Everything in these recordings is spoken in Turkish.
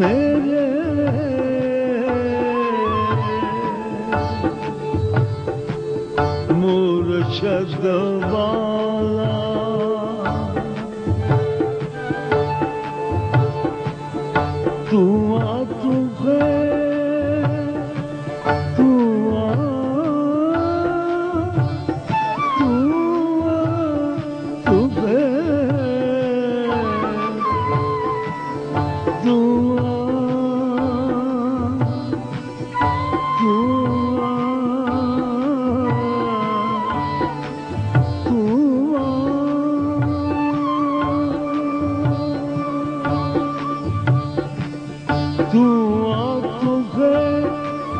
merez Murçaz da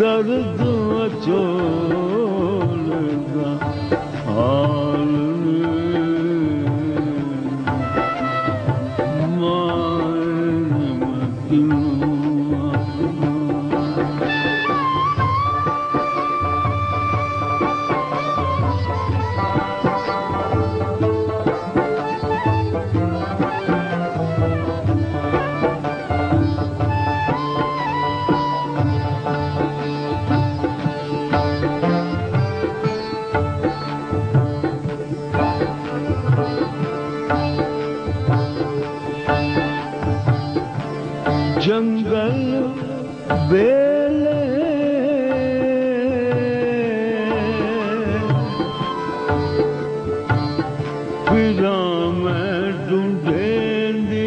दर्द चोल हाल Candan böyle Bila merdum dendi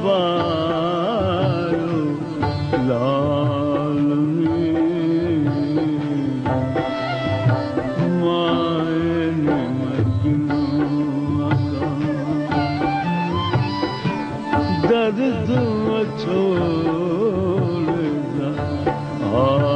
दर्द हा